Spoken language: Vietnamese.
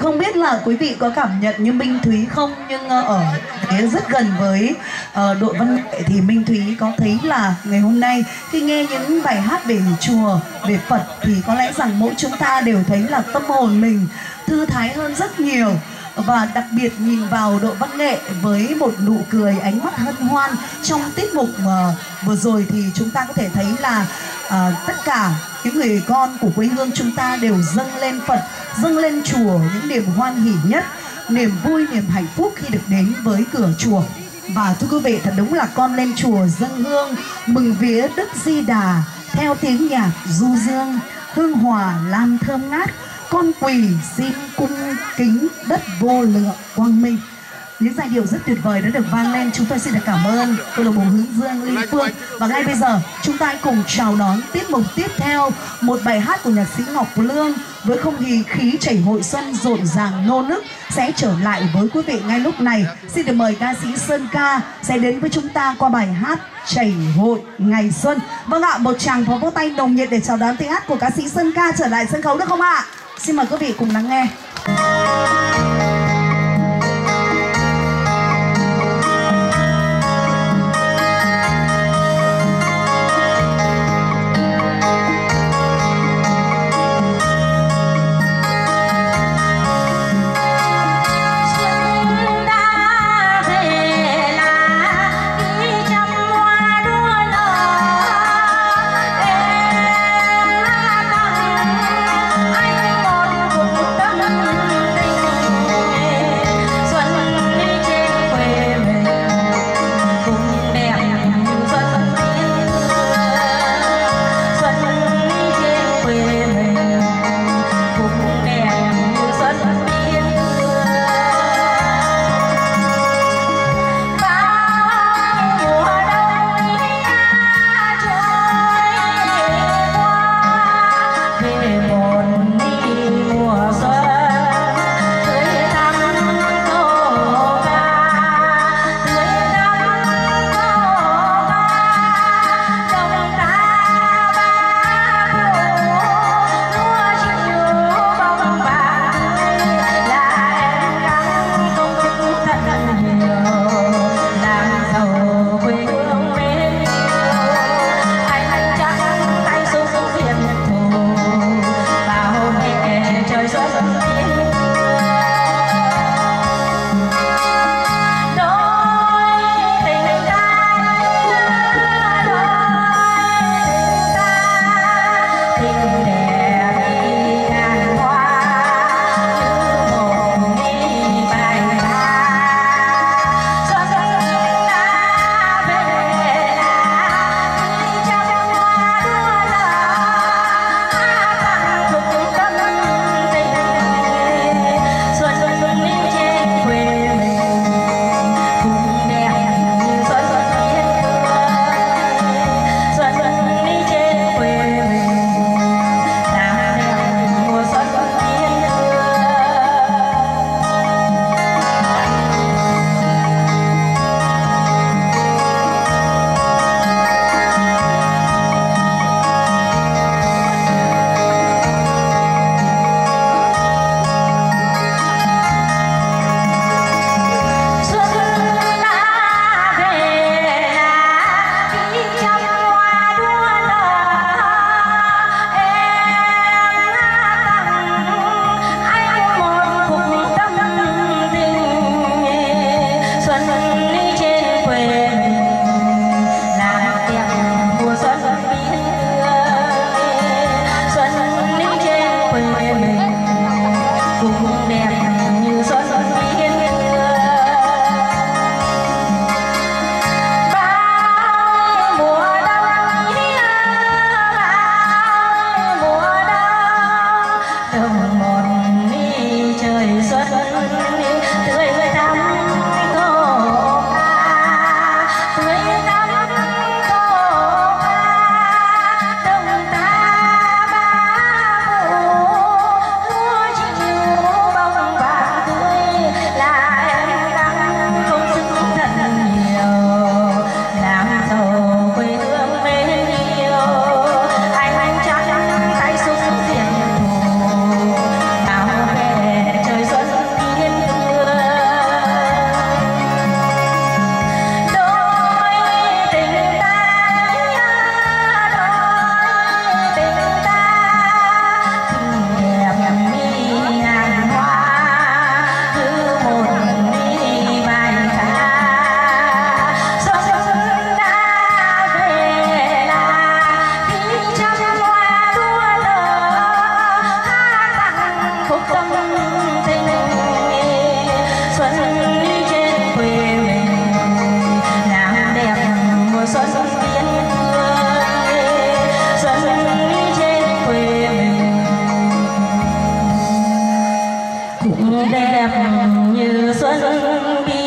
Không biết là quý vị có cảm nhận như Minh Thúy không nhưng ờ, ở thế rất gần với ờ, uh, đội văn nghệ thì Minh Thúy có thấy là ngày hôm nay khi nghe những bài hát về chùa, về Phật thì có lẽ rằng mỗi chúng ta đều thấy là tâm hồn mình thư thái hơn rất nhiều. Và đặc biệt nhìn vào đội văn nghệ với một nụ cười ánh mắt hân hoan trong tiết mục uh, vừa rồi thì chúng ta có thể thấy là uh, tất cả những người con của quê hương chúng ta đều dâng lên Phật, dâng lên chùa những niềm hoan hỷ nhất, niềm vui, niềm hạnh phúc khi được đến với cửa chùa. Và thưa quý vị, thật đúng là con lên chùa dâng hương, mừng vía Đức Di Đà, theo tiếng nhạc du dương, hương hòa lan thơm ngát, con quỳ xin cung kính đất vô lượng quang minh những giai điệu rất tuyệt vời đã được vang lên. Chúng tôi xin được cảm ơn câu lạc bộ hướng dương, linh phương. Và ngay bây giờ, chúng ta hãy cùng chào đón tiết mục tiếp theo, một bài hát của nhạc sĩ ngọc lương. Với không khí khí chảy hội xuân rộn ràng, nô nức, sẽ trở lại với quý vị ngay lúc này. Xin được mời ca sĩ sơn ca sẽ đến với chúng ta qua bài hát chảy hội ngày xuân. Vâng ạ, một tràng pháo vỗ tay nồng nhiệt để chào đón tiếng hát của ca sĩ sơn ca trở lại sân khấu được không ạ? Xin mời quý vị cùng lắng nghe. đẹp như xuân đi.